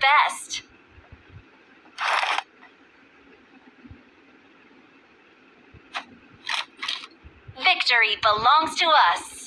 best. Victory belongs to us.